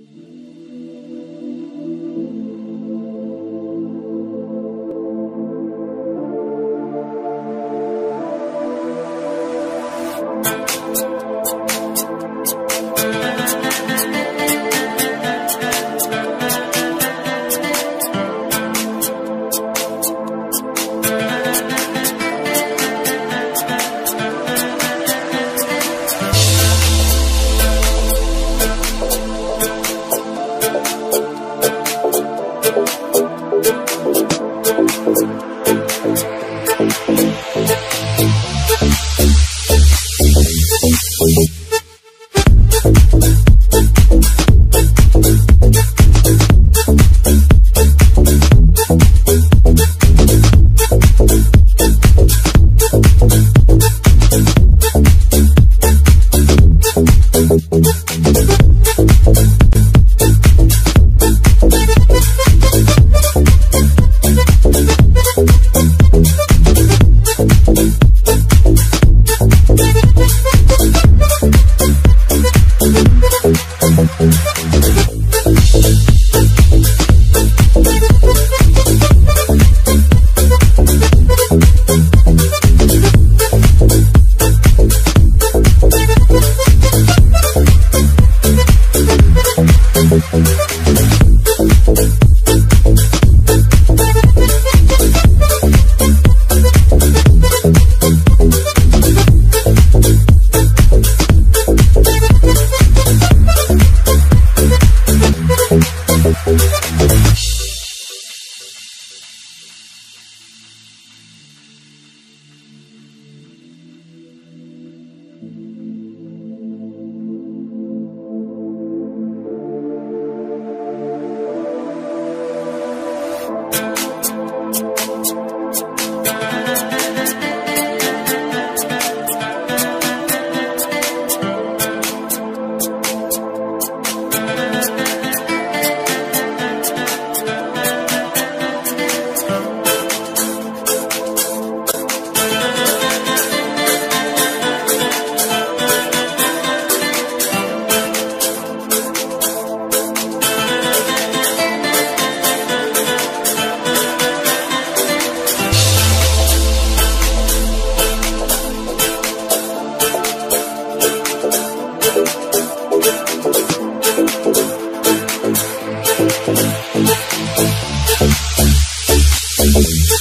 Música